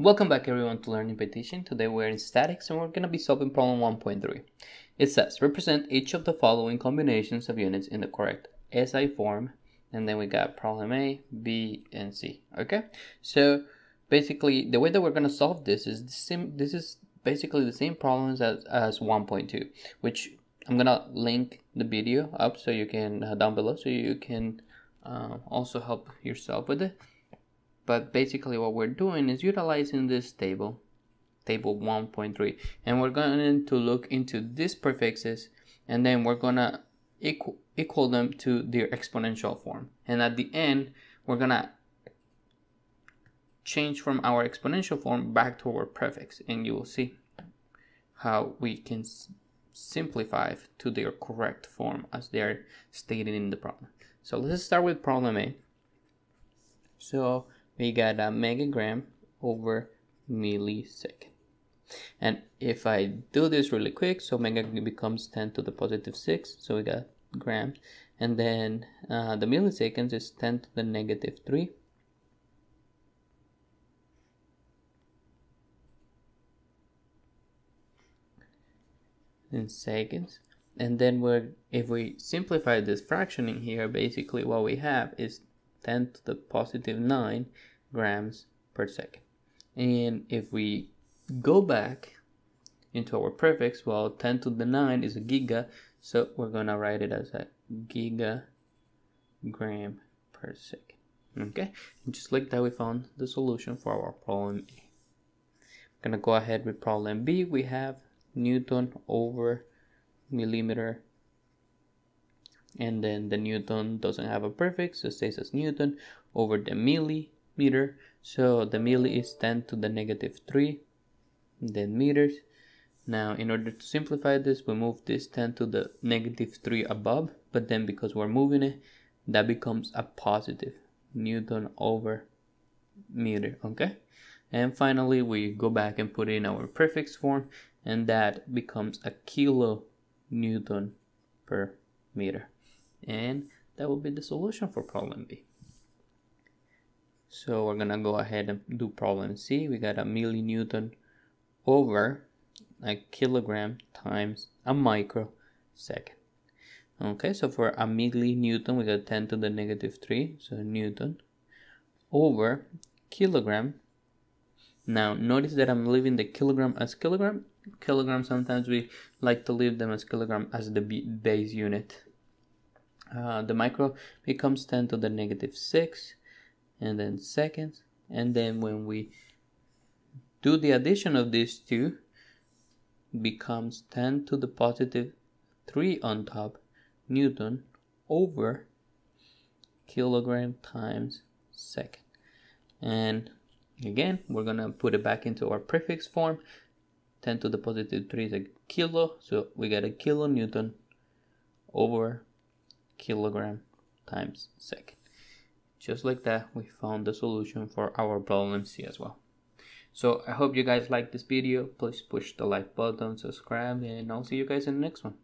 Welcome back everyone to Learning by Teaching. Today we're in statics and we're going to be solving problem 1.3. It says represent each of the following combinations of units in the correct SI form and then we got problem A, B, and C. Okay, so basically the way that we're going to solve this is the same, this is basically the same problems as, as 1.2 which I'm gonna link the video up so you can uh, down below so you can uh, also help yourself with it but basically what we're doing is utilizing this table table 1.3 and we're going to look into these prefixes and then we're gonna equal, equal them to their exponential form and at the end we're gonna change from our exponential form back to our prefix and you will see how we can simplify to their correct form as they are stated in the problem. So let's start with problem A. So we got a megagram over millisecond. And if I do this really quick, so mega becomes 10 to the positive 6, so we got grams. And then uh, the milliseconds is 10 to the negative 3. in seconds and then we're if we simplify this fractioning here basically what we have is 10 to the positive 9 grams per second. And if we go back into our prefix well 10 to the 9 is a giga so we're gonna write it as a giga gram per second. Okay? And just like that we found the solution for our problem A. I'm gonna go ahead with problem B. We have Newton over millimeter and then the Newton doesn't have a prefix so it stays as Newton over the millimeter so the milli is 10 to the negative 3 then meters. Now in order to simplify this we move this 10 to the negative 3 above but then because we're moving it that becomes a positive Newton over meter okay? And finally we go back and put in our prefix form and that becomes a kilo newton per meter. And that will be the solution for problem B so we're gonna go ahead and do problem C. We got a millinewton over a kilogram times a microsecond. Okay so for a millinewton we got 10 to the negative 3 so newton over kilogram. Now notice that I'm leaving the kilogram as kilogram. Kilogram sometimes we like to leave them as kilogram as the base unit. Uh, the micro becomes 10 to the negative 6 and then seconds. And then when we do the addition of these two becomes 10 to the positive 3 on top newton over kilogram times second. And again we're gonna put it back into our prefix form. 10 to the positive 3 is a kilo so we got a kilo newton over kilogram times second just like that, we found the solution for our problem C as well. So I hope you guys liked this video. Please push the like button, subscribe, and I'll see you guys in the next one.